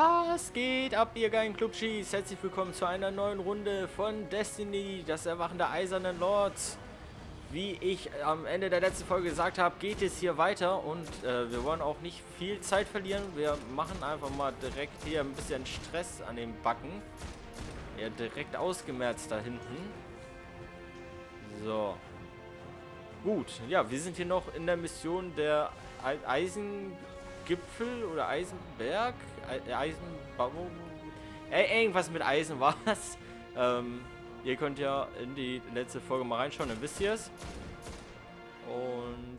Was geht ab, ihr geilen Clubschis? Herzlich willkommen zu einer neuen Runde von Destiny, das Erwachen der Eisernen Lords. Wie ich am Ende der letzten Folge gesagt habe, geht es hier weiter und äh, wir wollen auch nicht viel Zeit verlieren. Wir machen einfach mal direkt hier ein bisschen Stress an den Backen. Ja, direkt ausgemerzt da hinten. So. Gut, ja, wir sind hier noch in der Mission der Eisengipfel oder Eisenberg. E Eisenbau. Äh, irgendwas mit Eisen war es. Ähm, ihr könnt ja in die letzte Folge mal reinschauen, dann wisst ihr es. Und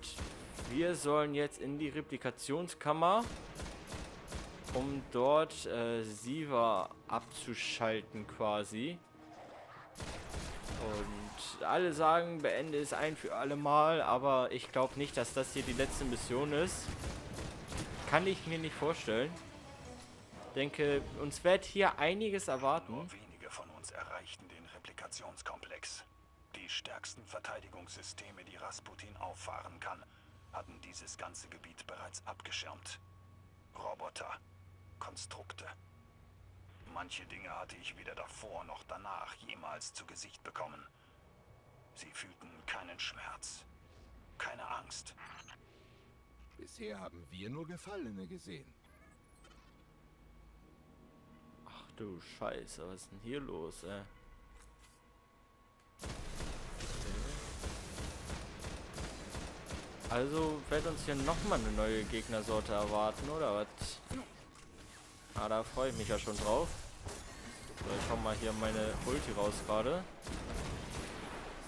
wir sollen jetzt in die Replikationskammer, um dort äh, Siva abzuschalten quasi. Und alle sagen, beende es ein für alle Mal, aber ich glaube nicht, dass das hier die letzte Mission ist. Kann ich mir nicht vorstellen. Denke, uns wird hier einiges erwarten. Nur wenige von uns erreichten den Replikationskomplex. Die stärksten Verteidigungssysteme, die Rasputin auffahren kann, hatten dieses ganze Gebiet bereits abgeschirmt. Roboter, Konstrukte, Manche Dinge hatte ich weder davor noch danach jemals zu Gesicht bekommen. Sie fühlten keinen Schmerz, keine Angst. Bisher haben wir nur Gefallene gesehen. Du Scheiße, was ist denn hier los, ey? Also wird uns hier nochmal eine neue Gegnersorte erwarten, oder was? Ah, da freue ich mich ja schon drauf. So, ich hau mal hier meine Ulti raus gerade.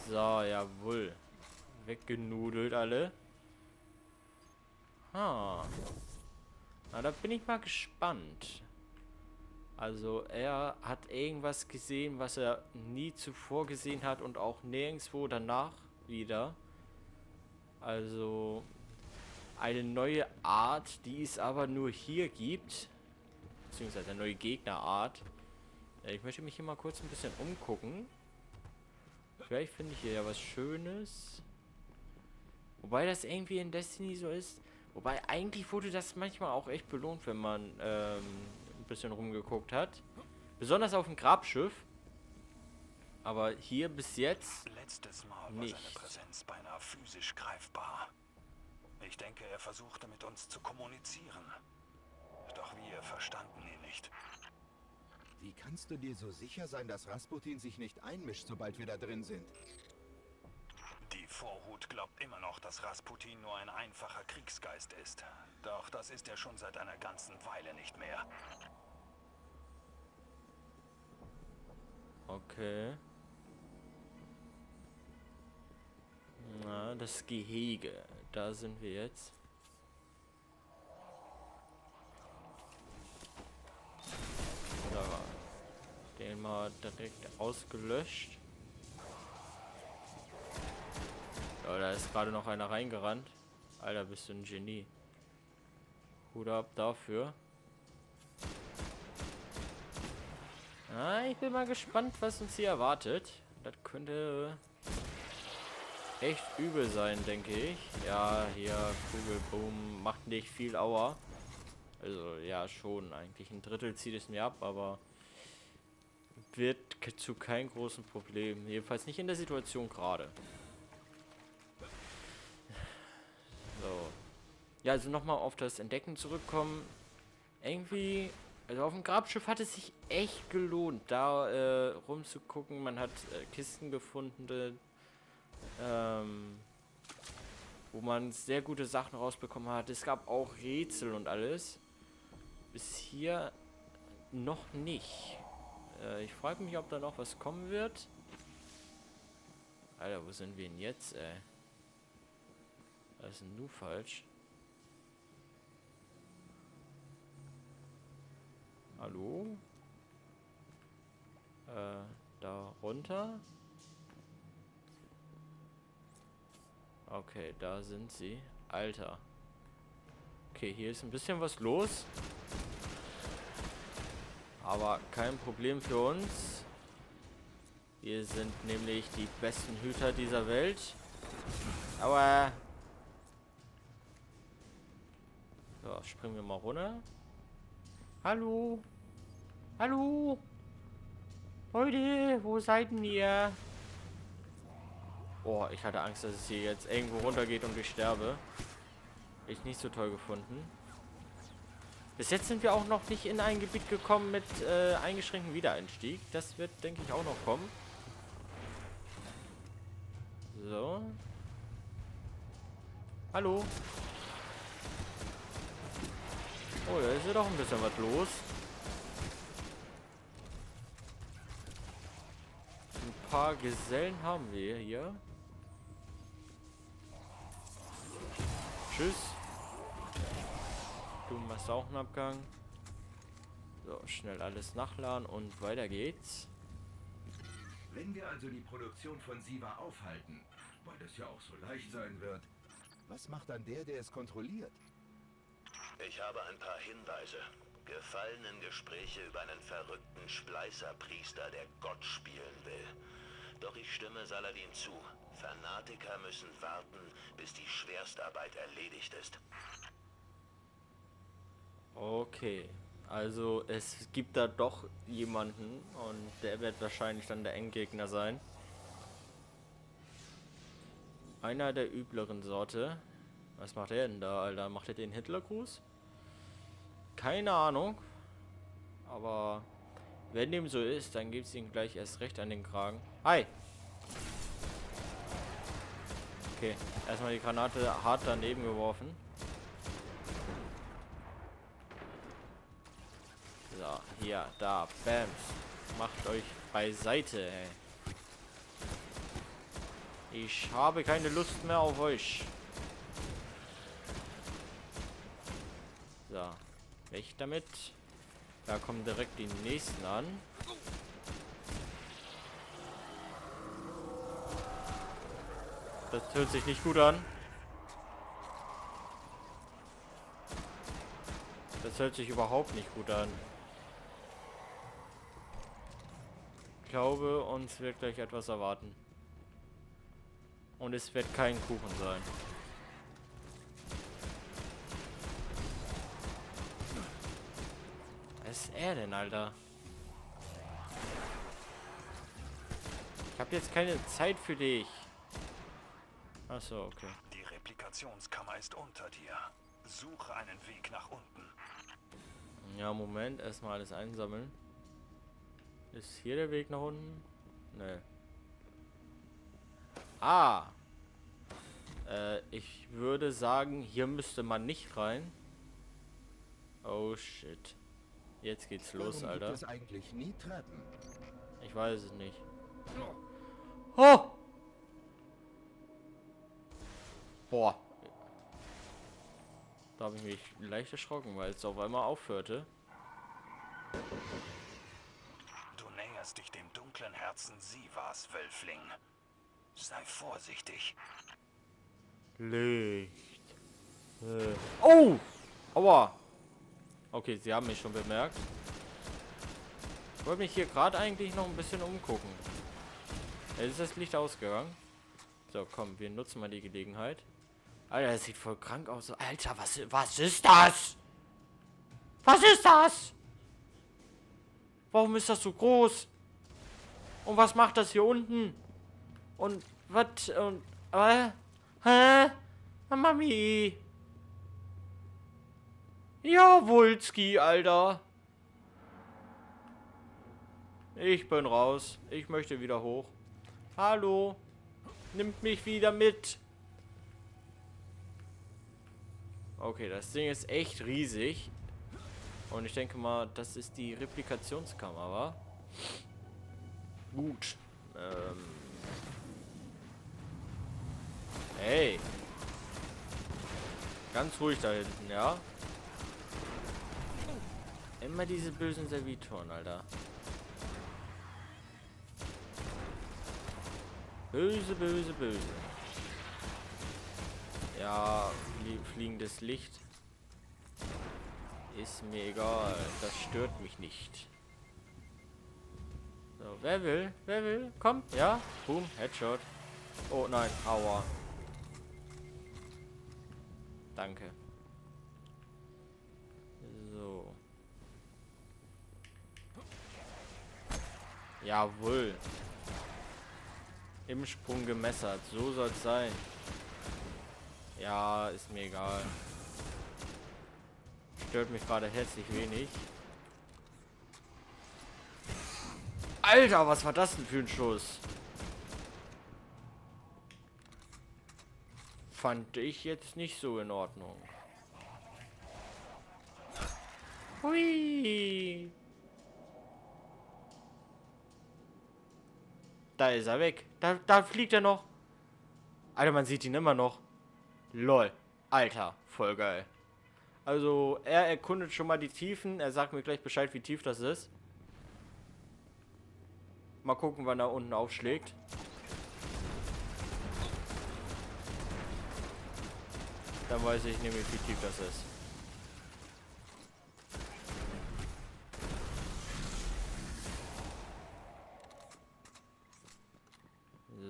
So, jawohl. Weggenudelt alle. Ha. Na, da bin ich mal gespannt. Also, er hat irgendwas gesehen, was er nie zuvor gesehen hat und auch nirgendwo danach wieder. Also, eine neue Art, die es aber nur hier gibt beziehungsweise eine neue Gegnerart. Ich möchte mich hier mal kurz ein bisschen umgucken. Vielleicht finde ich hier ja was Schönes. Wobei das irgendwie in Destiny so ist. Wobei eigentlich wurde das manchmal auch echt belohnt, wenn man ähm, bisschen rumgeguckt hat. Besonders auf dem Grabschiff. Aber hier bis jetzt Letztes Mal war nicht. seine Präsenz beinahe physisch greifbar. Ich denke, er versuchte mit uns zu kommunizieren. Doch wir verstanden ihn nicht. Wie kannst du dir so sicher sein, dass Rasputin sich nicht einmischt, sobald wir da drin sind? Die Vorhut glaubt immer noch, dass Rasputin nur ein einfacher Kriegsgeist ist. Doch das ist er schon seit einer ganzen Weile nicht mehr. Okay. Na, das Gehege. Da sind wir jetzt. Da. Den mal direkt ausgelöscht. Ja, da ist gerade noch einer reingerannt. Alter, bist du ein Genie. Hut ab dafür. Ah, ich bin mal gespannt, was uns hier erwartet. Das könnte echt übel sein, denke ich. Ja, hier, Kugelboom, macht nicht viel Aua. Also, ja, schon. Eigentlich ein Drittel zieht es mir ab, aber wird zu keinem großen Problem. Jedenfalls nicht in der Situation gerade. So. Ja, also nochmal auf das Entdecken zurückkommen. Irgendwie also auf dem Grabschiff hat es sich echt gelohnt, da äh, rumzugucken. Man hat äh, Kisten gefunden, ähm, wo man sehr gute Sachen rausbekommen hat. Es gab auch Rätsel und alles. Bis hier noch nicht. Äh, ich frage mich, ob da noch was kommen wird. Alter, wo sind wir denn jetzt, ey? Das ist nur falsch. Hallo? Äh, da runter? Okay, da sind sie. Alter. Okay, hier ist ein bisschen was los. Aber kein Problem für uns. Wir sind nämlich die besten Hüter dieser Welt. Aber... So, springen wir mal runter. Hallo? Hallo? Leute, wo seid ihr? Oh, ich hatte Angst, dass es hier jetzt irgendwo runtergeht und ich sterbe. Ich nicht so toll gefunden. Bis jetzt sind wir auch noch nicht in ein Gebiet gekommen mit äh, eingeschränktem Wiedereinstieg. Das wird, denke ich, auch noch kommen. So. Hallo. Oh, da ist ja doch ein bisschen was los. Paar Gesellen haben wir hier. Tschüss. Du machst auch einen Abgang. So, schnell alles nachladen und weiter geht's. Wenn wir also die Produktion von Siva aufhalten, weil das ja auch so leicht sein wird, was macht dann der, der es kontrolliert? Ich habe ein paar Hinweise. Gefallenen Gespräche über einen verrückten Spleißerpriester, der Gott spielen will. Doch ich stimme Saladin zu. Fanatiker müssen warten, bis die Schwerstarbeit erledigt ist. Okay. Also es gibt da doch jemanden und der wird wahrscheinlich dann der Endgegner sein. Einer der übleren Sorte. Was macht er denn da, Alter? Macht er den Hitlergruß? Keine Ahnung. Aber wenn dem so ist, dann gibt es ihm gleich erst recht an den Kragen. Hi! Okay, erstmal die Granate hart daneben geworfen. So, hier, da, Bams. Macht euch beiseite, ey. Ich habe keine Lust mehr auf euch. So, weg damit. Da kommen direkt die nächsten an. Das hört sich nicht gut an. Das hört sich überhaupt nicht gut an. Ich glaube, uns wird gleich etwas erwarten. Und es wird kein Kuchen sein. Was ist er denn, Alter? Ich habe jetzt keine Zeit für dich. Achso, okay. Die Replikationskammer ist unter dir. Suche einen Weg nach unten. Ja, Moment. Erstmal alles einsammeln. Ist hier der Weg nach unten? Ne. Ah. Äh, ich würde sagen, hier müsste man nicht rein. Oh shit. Jetzt geht's los, Warum Alter. Gibt es eigentlich nie Treppen? Ich weiß es nicht. Oh! Boah. Da habe ich mich leicht erschrocken, weil es auf einmal aufhörte. Du näherst dich dem dunklen Herzen Sivas, Wölfling. Sei vorsichtig. Licht. Äh. Oh! Aua! Okay, sie haben mich schon bemerkt. Ich wollte mich hier gerade eigentlich noch ein bisschen umgucken. Jetzt ist das Licht ausgegangen. So, komm, wir nutzen mal die Gelegenheit. Alter, das sieht voll krank aus. Alter, was, was ist das? Was ist das? Warum ist das so groß? Und was macht das hier unten? Und was? Und äh? Hä? Mami. Ja, Wulski, Alter. Ich bin raus. Ich möchte wieder hoch. Hallo. Nimmt mich wieder mit. Okay, das Ding ist echt riesig. Und ich denke mal, das ist die Replikationskamera. Gut. Ähm. Hey. Ganz ruhig da hinten, ja? Immer diese bösen Servitoren, Alter. Böse, böse, böse. Ja, flie fliegendes Licht. Ist mir egal. Das stört mich nicht. So, wer will? Wer will? Komm, ja. Boom, Headshot. Oh nein, aua. Danke. So. Jawohl. Im Sprung gemessert. So soll es sein. Ja, ist mir egal. Stört mich gerade herzlich wenig. Alter, was war das denn für ein Schuss? Fand ich jetzt nicht so in Ordnung. Hui. Da ist er weg. Da, da fliegt er noch. Alter, man sieht ihn immer noch. Lol. Alter, voll geil. Also, er erkundet schon mal die Tiefen. Er sagt mir gleich Bescheid, wie tief das ist. Mal gucken, wann er unten aufschlägt. Dann weiß ich nämlich, wie tief das ist.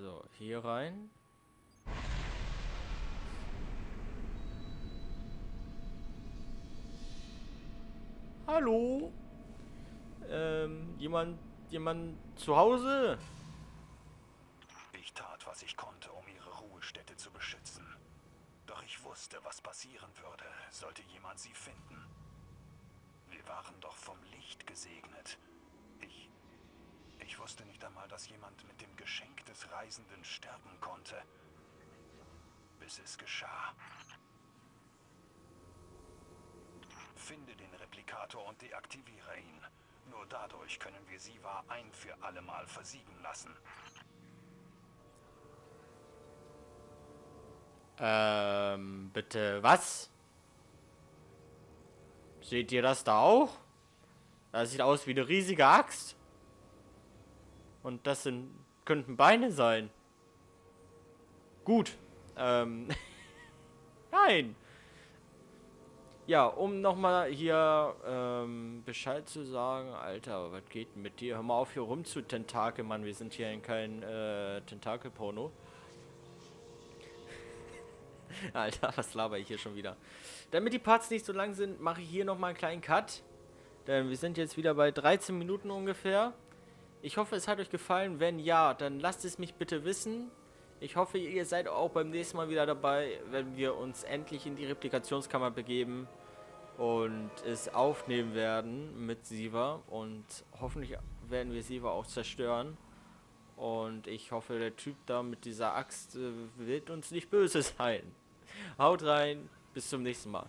So, hier rein. Hallo? Ähm, jemand, jemand zu Hause? Ich tat, was ich konnte, um ihre Ruhestätte zu beschützen. Doch ich wusste, was passieren würde, sollte jemand sie finden. Wir waren doch vom Licht gesegnet. Ich. Wusste nicht einmal, dass jemand mit dem Geschenk des Reisenden sterben konnte. Bis es geschah. Finde den Replikator und deaktiviere ihn. Nur dadurch können wir Siva ein für allemal versiegen lassen. Ähm, bitte, was? Seht ihr das da auch? Das sieht aus wie eine riesige Axt. Und das sind, könnten Beine sein. Gut. Ähm. Nein. Ja, um nochmal hier ähm, Bescheid zu sagen. Alter, was geht mit dir? Hör mal auf hier rum zu Tentakel, Mann. Wir sind hier in kein äh, Tentakel-Porno. Alter, was laber ich hier schon wieder? Damit die Parts nicht so lang sind, mache ich hier nochmal einen kleinen Cut. Denn wir sind jetzt wieder bei 13 Minuten ungefähr. Ich hoffe, es hat euch gefallen. Wenn ja, dann lasst es mich bitte wissen. Ich hoffe, ihr seid auch beim nächsten Mal wieder dabei, wenn wir uns endlich in die Replikationskammer begeben und es aufnehmen werden mit Siva. Und hoffentlich werden wir Siva auch zerstören. Und ich hoffe, der Typ da mit dieser Axt äh, wird uns nicht böse sein. Haut rein, bis zum nächsten Mal.